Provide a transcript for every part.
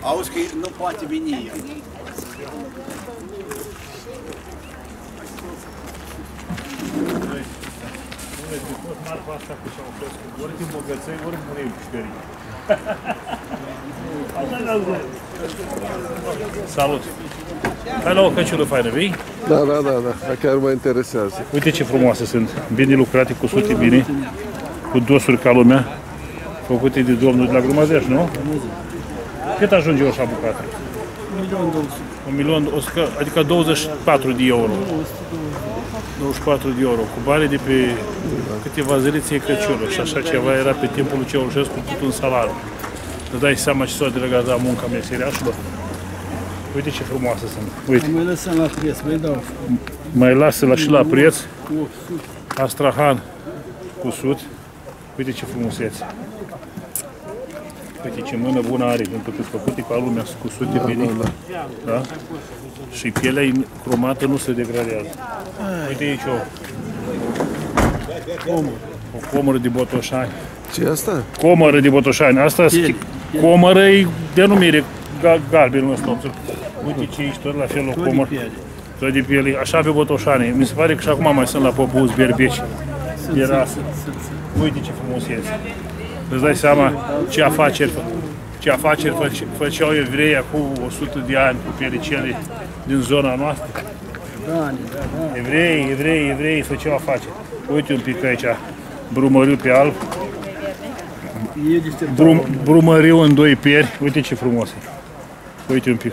Auzi că nu poate veni el. marfa asta cu Ceaușescu, ori din bogăței, ori murim pușcării. Salut! Hai la o căciulă faină, vii? Da, da, da, da, chiar mă interesează. Uite ce frumoase sunt, bine lucrate, cu sute bine, cu dosuri ca lumea, făcute de domnul de la Grumăzeș, nu? Cât ajunge o așa bucată? 1 milion, adică 24 de euro. 24 de euro, cu bani de pe câteva zile ție Crăciunul și așa ceva era pe timpul lui Ceaușescu tot un salariu. Îți dai seama ce s-a delegat la munca meseriașilor? Uite ce frumoase sunt. Uite. Mai lăsăm la preț, mai dau. Mai lasă la și la preț. Astrahan cu sud. Uite ce frumusețe. Uite ce mână bună are, pentru că făcute ca lumea cu sute da, bine. Da, da. da? Și pielea cromată nu se degradează. Uite aici o comoră. O comoră de botoșani. ce asta? Comoră de botoșani. Asta comoră e denumire galben ăsta. Uite ce ești tot la fel o comoră. Tot de piele. Așa pe botoșani. Mi se pare că și acum mai sunt la popuz berbeci. Era. Uite ce frumos este. Îți dai seama ce afaceri, ce afaceri făceau evrei acum 100 de ani cu piericele din zona noastră. Evrei, evrei, evrei făceau afaceri. Uite un pic aici, brumăriu pe alb. Brum, brumăriu în doi pieri. Uite ce frumos e. Uite un pic.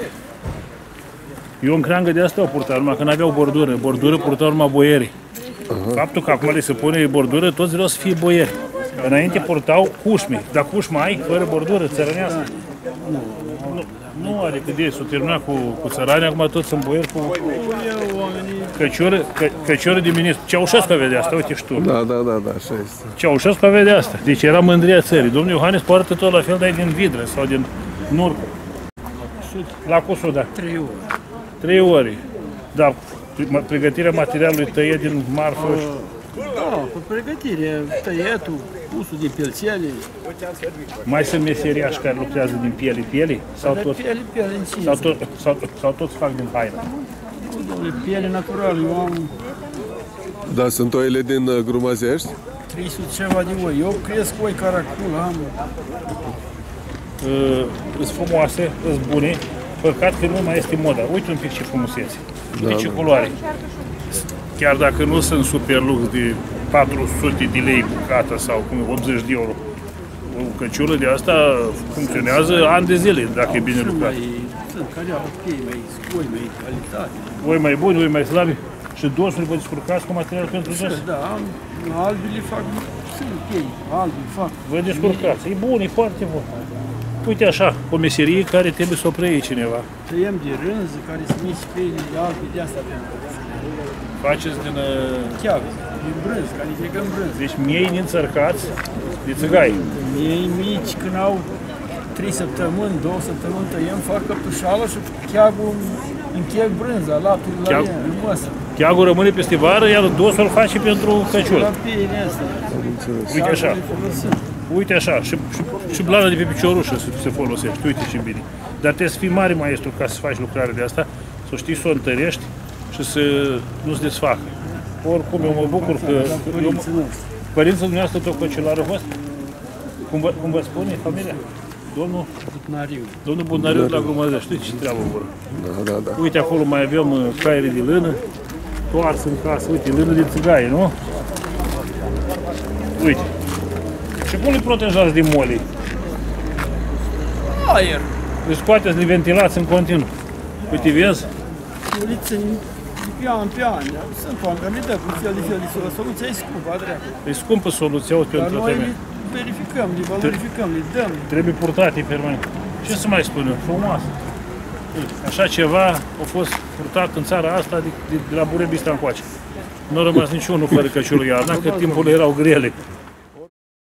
Eu în creangă de asta o purtat, numai că n-aveau bordură. Bordură purtau numai boierii. Uh-huh. Faptul că acum le se pune bordură, toți vreau să fie boieri. Înainte purtau cușmi, dar cușma ai fără bordură, țărănească. Nu, nu are cât de s-o terminat cu, cu țărani, acum toți sunt boieri cu căcioră, că, căcioră de ministru. Ceaușescu avea de asta, uite și tu. Da, da, da, da, așa este. Ceaușescu avea de asta, deci era mândria țării. Domnul Iohannis poartă tot la fel, dar din vidră sau din nurcă. La cusul, da. Trei ori. Trei ori. Da, pregătirea materialului tăie din marfă. Da, cu pregătire, tăietul, pusul de pelțele. Mai sunt meseriași care lucrează din piele, piele? Sau Dar toți, piele, piele în sau, cinză. tot, sau, sau toți fac din haină? Nu, domnule, piele naturală. Eu am Da, sunt oile din uh, Grumazești? 300 ceva de oi. Eu cresc oi caracul, am Uh, Sunt frumoase, sunt bune, păcat că nu mai este moda. Uite un pic ce frumusețe, uite ce culoare. Chiar dacă nu sunt super lux de 400 de lei bucată sau cum e, 80 de euro. O căciulă de asta funcționează ani de zile, dacă e bine lucrat. mai, sunt care au ok, mai scoi, mai calitate. Oi mai buni, oi mai slabi și dosuri vă descurcați cu material pentru dos. Da, am, albile fac, sunt ok, albi fac. Vă descurcați, e bun, e foarte bun. Uite așa, o meserie care trebuie să o preie cineva. Tăiem de rânză, care sunt mici pene de albi de asta pentru Faceți din... uh, cheagă, din brânz, care legăm brânz. Deci miei înțărcați de țigai. Ei mici, când au 3 săptămâni, 2 săptămâni tăiem, fac căptușală și cheagul încheg brânza, laptele la Cheag- ea, în măsă. Cheagul rămâne peste vară, iar dosul îl face pentru La căciulă. piele asta. Uite așa, Le folosim. uite așa, și, și, și blana de pe piciorușă se, se folosește, uite ce bine. Dar trebuie să fii mare maestru ca să faci lucrarea de asta, să știi să o întărești și să nu se desfacă. Oricum, eu mă bucur că... Eu, mă- Părinții noștri. părinții dumneavoastră tot căciular a fost? Cum vă, cum vă spune familia? Domnul, Nariu. domnul Bunariu de la Grumăzea, știți ce treabă vor? Da, da, da. Uite, acolo mai avem uh, caiere de lână, toarță în casă, uite, lână de țigaie, nu? Uite. Și cum le protejați din moli? Aer. Le scoateți, le ventilați în continuu. Uite, vezi? Uliță de pe an pe an. Sunt oameni care le dă cu fel de fel de soluție. Soluția e scumpă, dreaptă. E scumpă soluția o, Dar pentru noi teme. le verificăm, le valorificăm, le dăm. Trebuie purtate permanent. Ce să mai spun eu? Frumoasă. Uite, Așa ceva a fost purtat în țara asta de, de, de la Burebista încoace. Nu a rămas niciunul fără căciulă iarna, că timpurile erau grele.